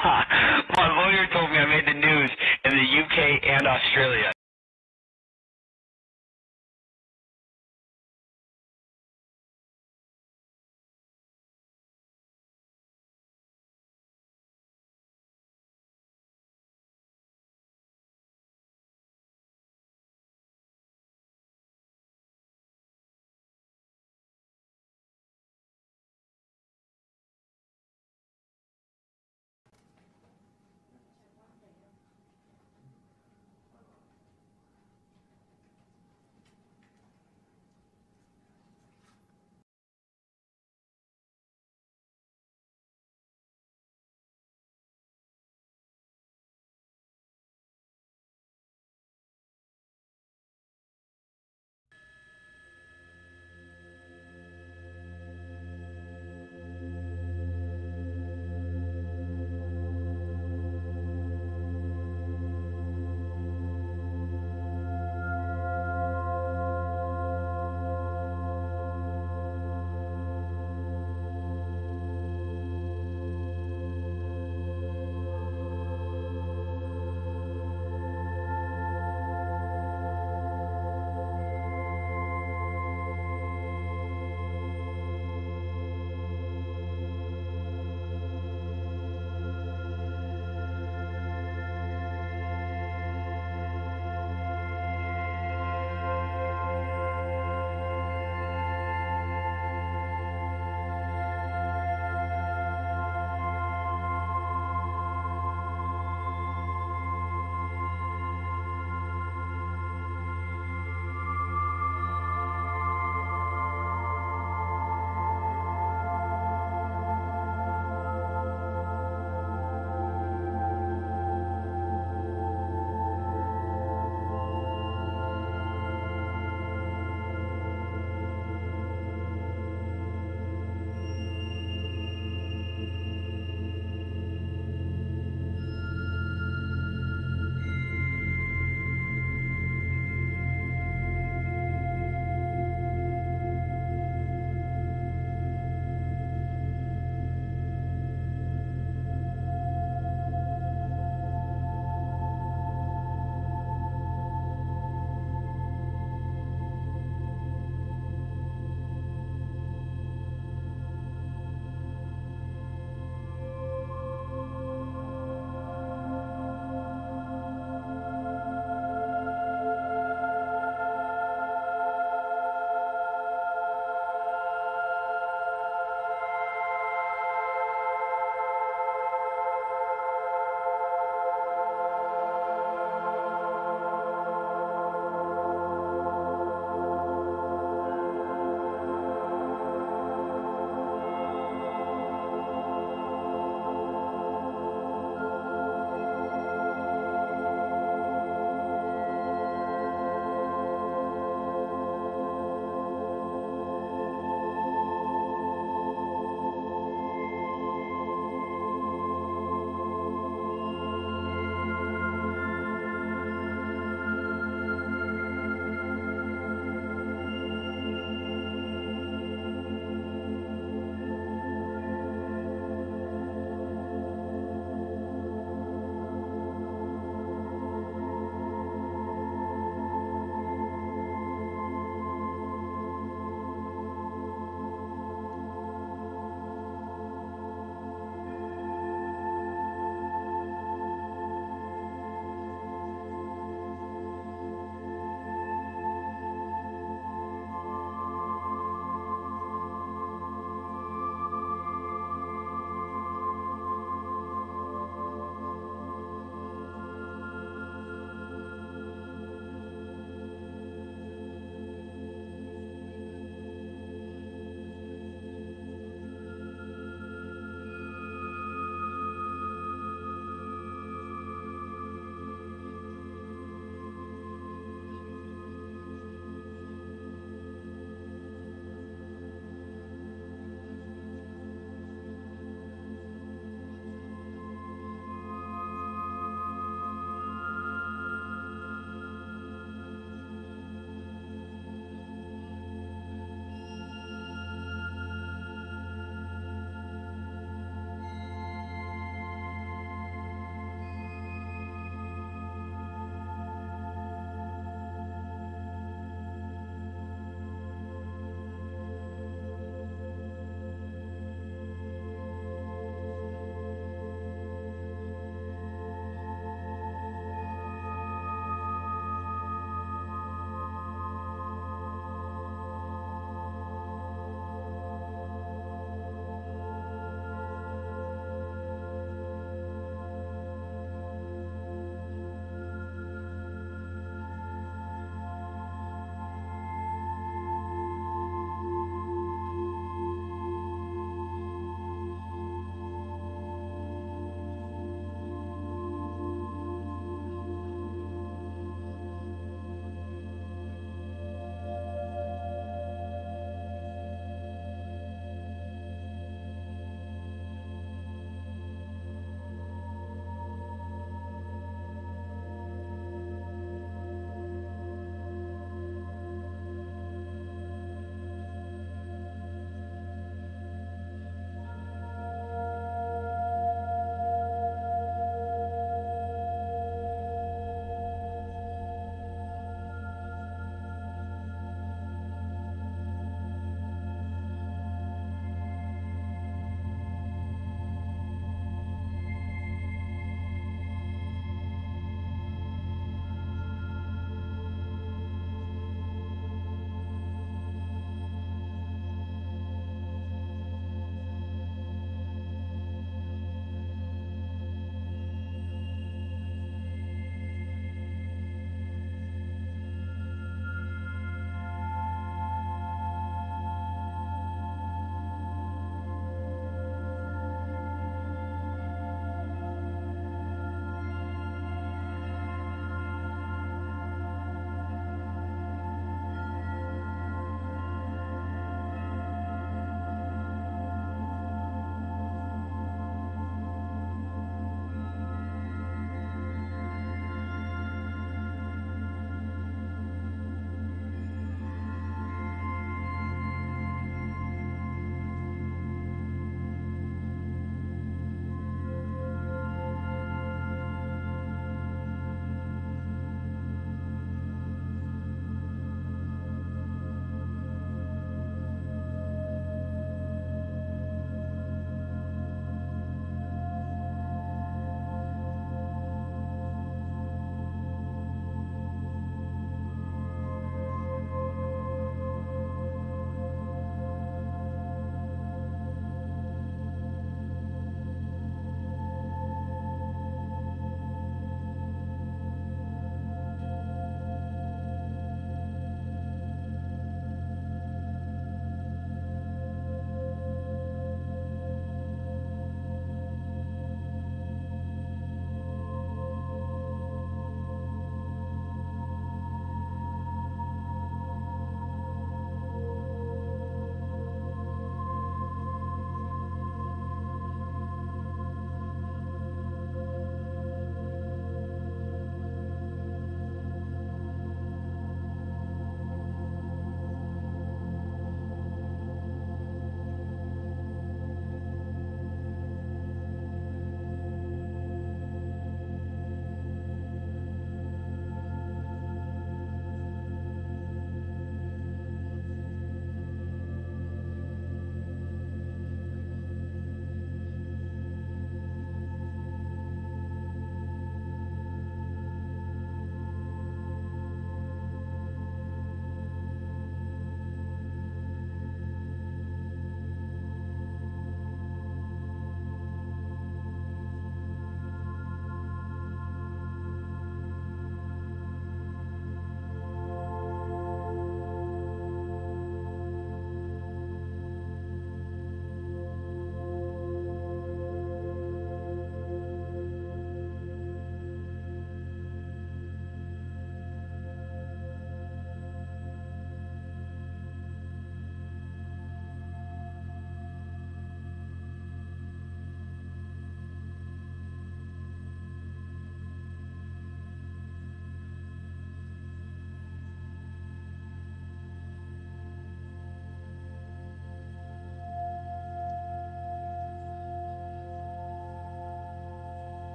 My lawyer told me I made the news in the UK and Australia.